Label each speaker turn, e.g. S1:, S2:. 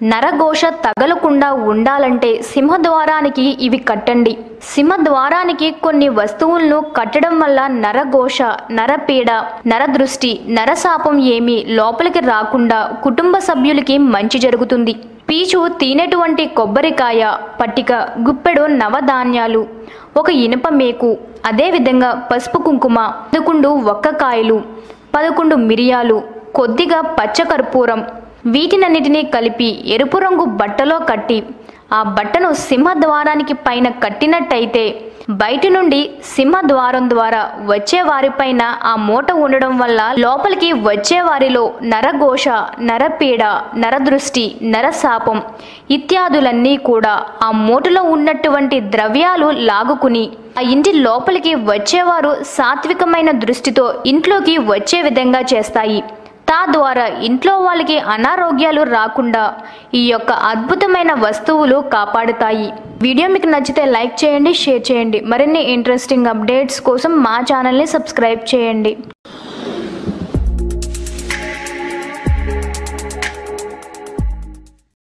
S1: నరఘోష తగలకుండా ఉండాలంటే సింహద్వారానికి ఇవి కట్టండి. సింహద్వారానికి కొన్ని వస్తువులను కట్టడం వల్ల నరఘోష నరపీడ నరదృష్టి నరశాపం ఏమీ లోపలికి రాకుండా కుటుంబ సభ్యులకి మంచి జరుగుతుంది. పీచు తినేటువంటి కొబ్బరికాయ పట్టిక గుప్పెడు నవధాన్యాలు ఒక ఇనుప మేకు అదేవిధంగా పసుపు కుంకుమ పదకొండు ఒక్కకాయలు పదకొండు మిరియాలు కొద్దిగా పచ్చకర్పూరం వీటినన్నిటినీ కలిపి ఎరుపు రంగు బట్టలో కట్టి ఆ బట్టను సింహద్వారానికి పైన కట్టినట్టయితే బయటి నుండి సింహద్వారం ద్వారా వచ్చే వారిపైన ఆ మూట ఉండడం వల్ల లోపలికి వచ్చే వారిలో నరఘోష నరపీడ నరదృష్టి నరశాపం ఇత్యాదులన్నీ కూడా ఆ మూటలో ఉన్నటువంటి ద్రవ్యాలు లాగుకుని ఆ ఇంటి లోపలికి వచ్చేవారు సాత్వికమైన దృష్టితో ఇంట్లోకి వచ్చే విధంగా చేస్తాయి. తద్వారా ఇంట్లో వాళ్ళకి అనారోగ్యాలు రాకుండా ఈ యొక్క అద్భుతమైన వస్తువులు కాపాడుతాయి. వీడియో మీకు నచ్చితే లైక్ చేయండి షేర్ చేయండి. మరిన్ని ఇంట్రెస్టింగ్ అప్డేట్స్ కోసం మా ఛానల్ని సబ్స్క్రైబ్ చేయండి.